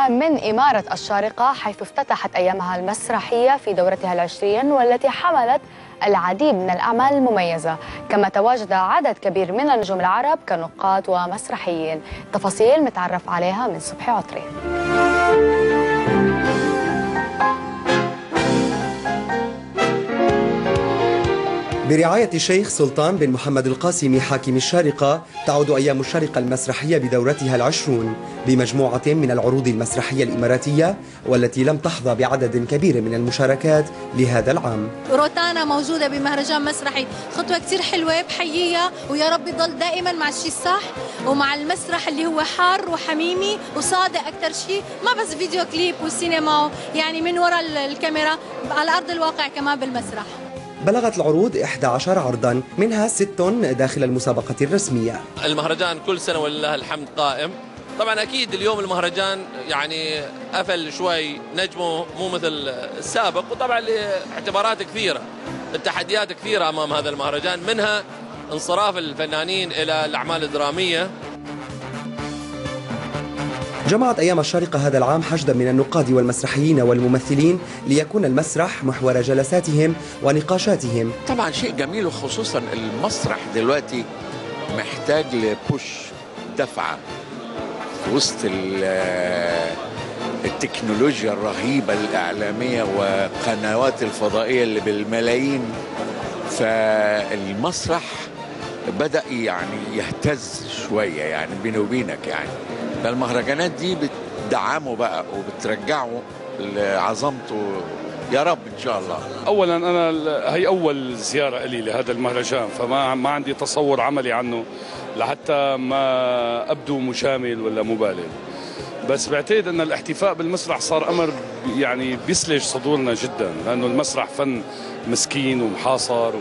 من إمارة الشارقة حيث افتتحت أيامها المسرحية في دورتها العشرين والتي حملت العديد من الأعمال المميزة. كما تواجد عدد كبير من النجوم العرب كنقاد ومسرحيين. تفاصيل متعرف عليها من صبحي عطري. برعاية الشيخ سلطان بن محمد القاسمي حاكم الشارقة تعود أيام الشارقة المسرحية بدورتها العشرون بمجموعة من العروض المسرحية الإماراتية والتي لم تحظى بعدد كبير من المشاركات لهذا العام. روتانا موجودة بمهرجان مسرحي. خطوة كتير حلوة بحييها ويا رب يضل دائما مع الشيء الصح ومع المسرح اللي هو حار وحميمي وصادق أكثر شيء ما بس فيديو كليب والسينما يعني من وراء الكاميرا على أرض الواقع كمان بالمسرح. بلغت العروض 11 عرضا منها ست داخل المسابقة الرسمية. المهرجان كل سنة ولله الحمد قائم. طبعا أكيد اليوم المهرجان يعني قفل شوي نجمه مو مثل السابق وطبعا لاعتبارات كثيرة التحديات كثيرة أمام هذا المهرجان منها انصراف الفنانين إلى الأعمال الدرامية. جمعت أيام الشارقة هذا العام حشدا من النقاد والمسرحيين والممثلين ليكون المسرح محور جلساتهم ونقاشاتهم. طبعا شيء جميل وخصوصا المسرح دلوقتي محتاج لبوش دفعة وسط التكنولوجيا الرهيبة الإعلامية وقنوات الفضائية اللي بالملايين. فالمسرح بدأ يعني يهتز شوية يعني بيني وبينك يعني. فالمهرجانات دي بتدعمه بقى وبترجعه لعظمته. يا رب إن شاء الله. اولا أنا هي أول زيارة لي لهذا المهرجان فما ما عندي تصور عملي عنه لحتى ما أبدو مشامل ولا مبالغ. بس بعتقد إن الاحتفاء بالمسرح صار أمر يعني بيسلج صدورنا جدا لأنه المسرح فن مسكين ومحاصر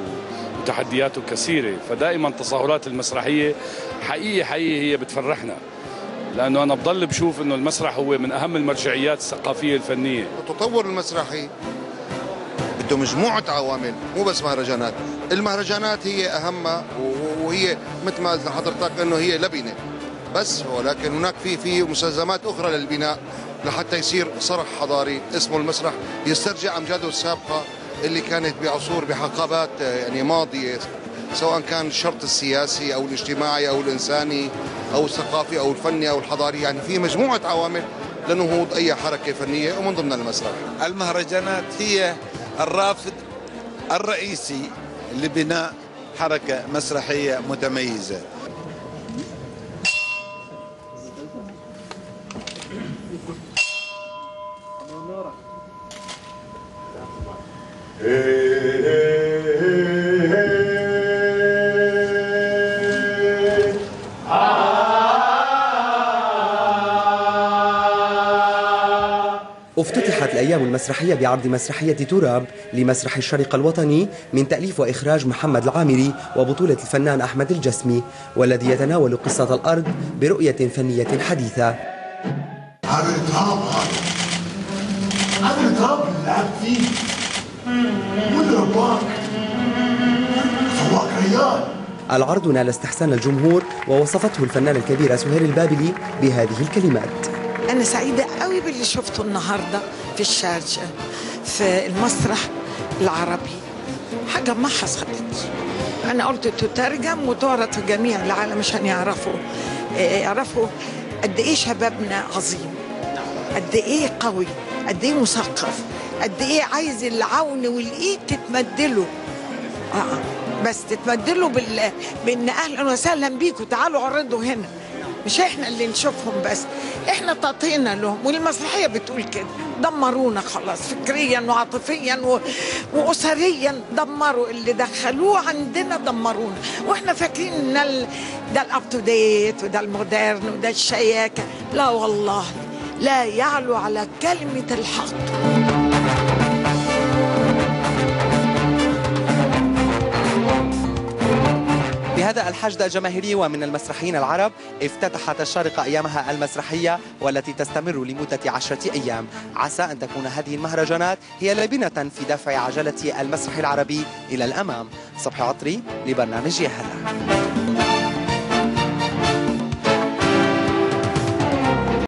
وتحدياته كثيرة. فدائما التظاهرات المسرحية حقيقي حقيقي هي بتفرحنا. لأنه أنا بضل بشوف إنه المسرح هو من أهم المرجعيات الثقافية الفنية. التطور المسرحي بده مجموعة عوامل مو بس مهرجانات. المهرجانات هي اهمها وهي مثل ما قلت لحضرتك إنه هي لبنة. بس ولكن هناك في في مستلزمات أخرى للبناء لحتى يصير صرح حضاري اسمه المسرح يسترجع أمجاده السابقة اللي كانت بعصور بحقبات يعني ماضية. سواء كان الشرط السياسي أو الاجتماعي أو الإنساني أو الثقافي أو الفني أو الحضاري يعني في مجموعة عوامل لنهوض أي حركة فنية ومن ضمنها المسرح. المهرجانات هي الرافد الرئيسي لبناء حركة مسرحية متميزة. افتتحت الأيام المسرحية بعرض مسرحية تراب لمسرح الشرق الوطني من تأليف وإخراج محمد العامري وبطولة الفنان أحمد الجسمي والذي يتناول قصة الأرض برؤية فنية حديثة. اللي لعب فيه؟ ريال العرض نال استحسان الجمهور ووصفته الفنانة الكبيرة سهير البابلي بهذه الكلمات. أنا سعيدة قوي باللي شفته النهاردة في الشارجة في المسرح العربي. حاجة ما حصلت. أنا قلت تترجم وتعرض في جميع العالم عشان يعرفوا يعرفوا قد إيه شبابنا عظيم. قد إيه قوي قد إيه مثقف قد إيه عايز العون والإيد تتمدله. آه. بس تتمدلوا بال... بإن أهلا وسهلا بيكم تعالوا عرضوا هنا. مش إحنا اللي نشوفهم بس إحنا تعطينا لهم والمسرحية بتقول كده دمرونا خلاص فكريا وعاطفيا. واسريا دمروا اللي دخلوه عندنا دمرونا وإحنا فاكرين إن ال... ده الاب تو ديت وده المودرن وده الشياكة لا والله لا يعلو على كلمة الحق بهذا الحشد الجماهيري ومن المسرحيين العرب افتتحت الشارقة أيامها المسرحية والتي تستمر لمدة عشرة أيام. عسى أن تكون هذه المهرجانات هي لبنة في دفع عجلة المسرح العربي إلى الأمام. صبحي عطري لبرنامج يا هلا